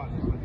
one.